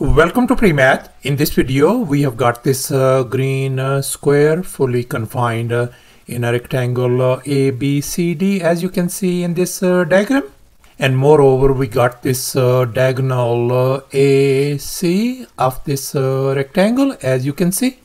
Welcome to PreMath. In this video, we have got this uh, green uh, square fully confined uh, in a rectangle uh, ABCD as you can see in this uh, diagram. And moreover, we got this uh, diagonal AC of this rectangle as you can see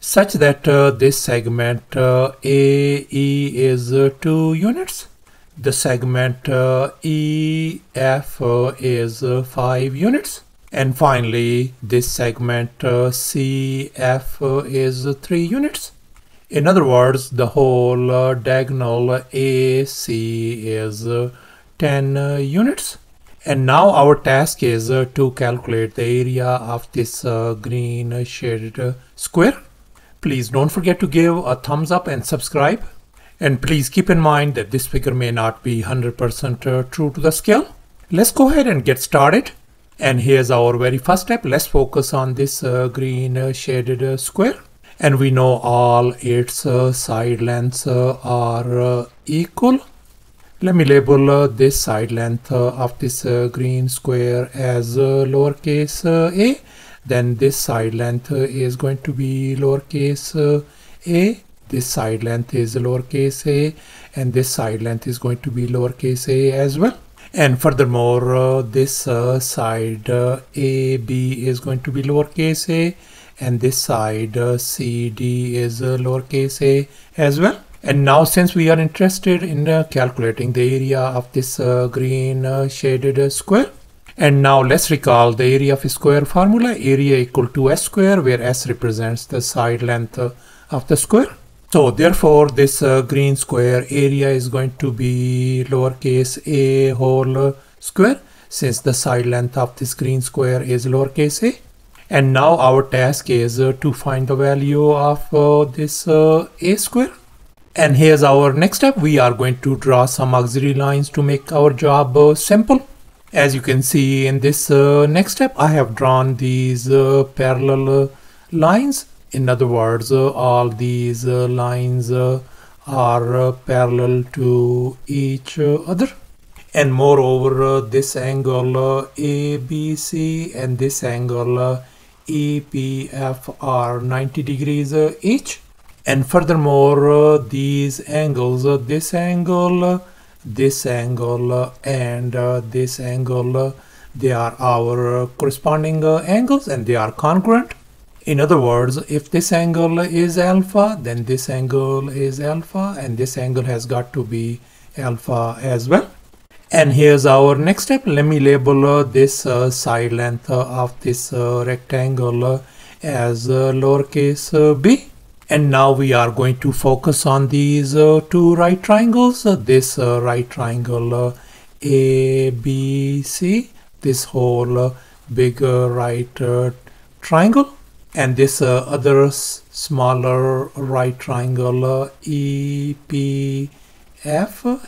such that this segment AE is 2 units. The segment EF is 5 units and finally, this segment uh, CF is 3 units. In other words, the whole uh, diagonal AC is uh, 10 uh, units. And now our task is uh, to calculate the area of this uh, green shaded square. Please don't forget to give a thumbs up and subscribe. And please keep in mind that this figure may not be 100% true to the scale. Let's go ahead and get started. And here's our very first step. Let's focus on this uh, green uh, shaded uh, square. And we know all its uh, side lengths uh, are uh, equal. Let me label uh, this side length of this green square as lowercase a. Then this side length is going to be lowercase a. This side length is lowercase a. And this side length is going to be lowercase a as well and furthermore uh, this uh, side uh, AB is going to be lowercase a and this side uh, CD is uh, lowercase a as well. And now since we are interested in uh, calculating the area of this green shaded square and now let's recall the area of square formula area equal to s square where s represents the side length of the square so therefore this uh, green square area is going to be lowercase a whole square since the side length of this green square is lowercase a. And now our task is uh, to find the value of uh, this uh, a square. And here's our next step. We are going to draw some auxiliary lines to make our job uh, simple. As you can see in this uh, next step, I have drawn these parallel lines in other words all these lines are parallel to each other. And moreover this angle ABC and this angle EPF are 90 degrees each. And furthermore these angles this angle this angle and this angle they are our corresponding angles and they are congruent in other words, if this angle is alpha, then this angle is alpha and this angle has got to be alpha as well. And here's our next step. Let me label uh, this uh, side length uh, of this uh, rectangle uh, as uh, lowercase b. And now we are going to focus on these two right triangles. this right triangle ABC, this whole big right triangle and this uh, other smaller right triangle uh, EPF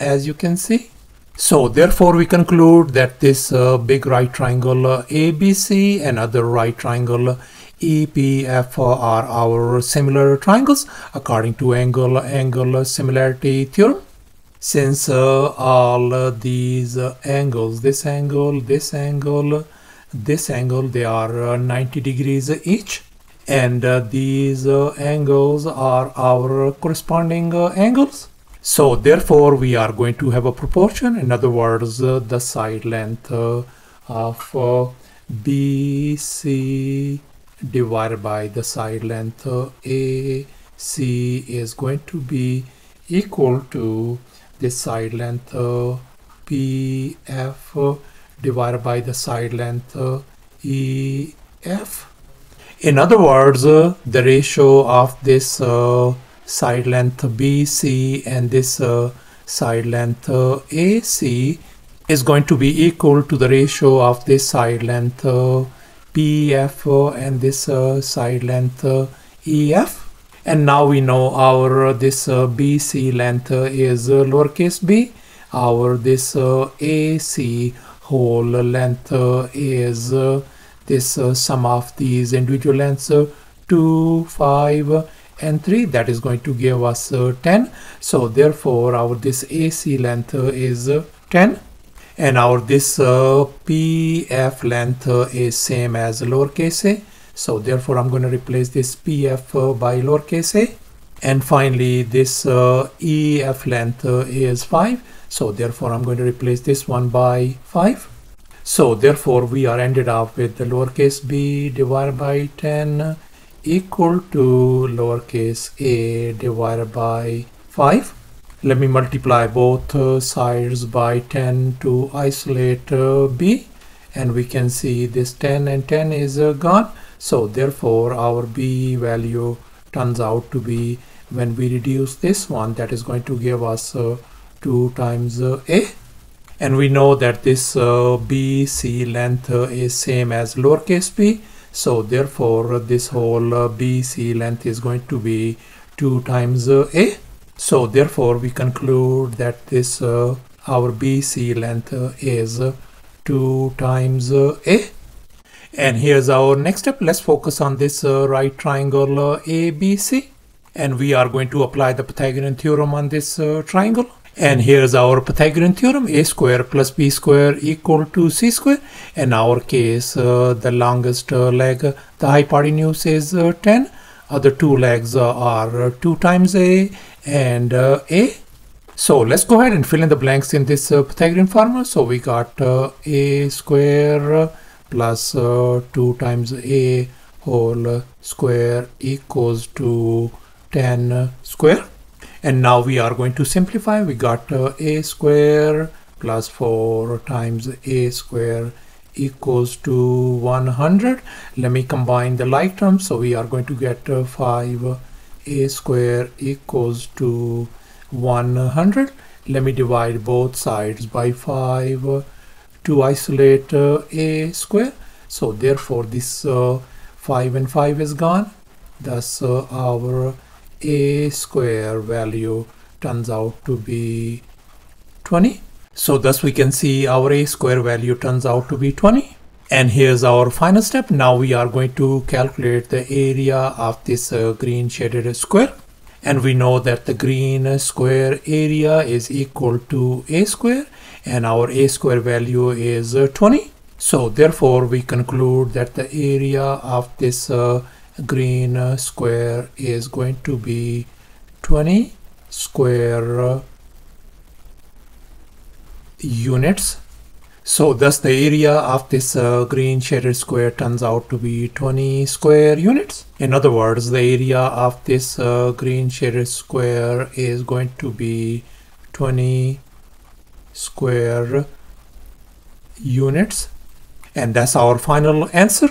as you can see. So therefore we conclude that this uh, big right triangle uh, ABC and other right triangle EPF are our similar triangles according to angle angle similarity theorem. Since uh, all these uh, angles, this angle, this angle, this angle they are uh, 90 degrees each. And uh, these uh, angles are our corresponding angles. So therefore we are going to have a proportion. In other words the side length of BC divided by the side length AC is going to be equal to the side length PF divided by the side length EF. In other words, uh, the ratio of this uh, side length BC and this uh, side length uh, AC is going to be equal to the ratio of this side length uh, PF and this uh, side length EF. And now we know our this BC length is lowercase b, our this AC whole length is this uh, sum of these individual lengths uh, 2 5 and 3 that is going to give us uh, 10 so therefore our this AC length is 10 and our this uh, pf length uh, is same as lowercase a. So therefore I'm going to replace this pf uh, by lowercase a and finally this uh, ef length uh, is 5 so therefore I'm going to replace this one by 5 so therefore we are ended up with the lowercase b divided by 10 equal to lowercase a divided by 5 let me multiply both uh, sides by 10 to isolate uh, b. And we can see this 10 and 10 is uh, gone. So therefore our b value turns out to be when we reduce this one that is going to give us uh, 2 times uh, a and we know that this uh, bc length is same as lowercase b so therefore this whole bc length is going to be 2 times a so therefore we conclude that this uh, our BC length is 2 times A. And here's our next step. Let's focus on this uh, right triangle uh, ABC. And we are going to apply the Pythagorean theorem on this uh, triangle. And here's our Pythagorean theorem, a square plus b square equal to c square. In our case, uh, the longest uh, leg, the hypotenuse is uh, 10 other two legs are 2 times a and a. So let's go ahead and fill in the blanks in this uh, Pythagorean formula. So we got uh, a square plus uh, 2 times a whole square equals to 10 square. And now we are going to simplify. We got a square plus 4 times a square equals to 100 let me combine the like terms. So we are going to get uh, 5 a square equals to 100 let me divide both sides by 5 to isolate uh, a square. So therefore this uh, 5 and 5 is gone. Thus uh, our a square value turns out to be 20 so thus we can see our a square value turns out to be 20. And here's our final step. Now we are going to calculate the area of this uh, green shaded square. And we know that the green square area is equal to a square and our a square value is uh, 20. So therefore we conclude that the area of this uh, green square is going to be 20 square units. So thus the area of this uh, green shaded square turns out to be 20 square units. In other words, the area of this uh, green shaded square is going to be 20 square units. And that's our final answer.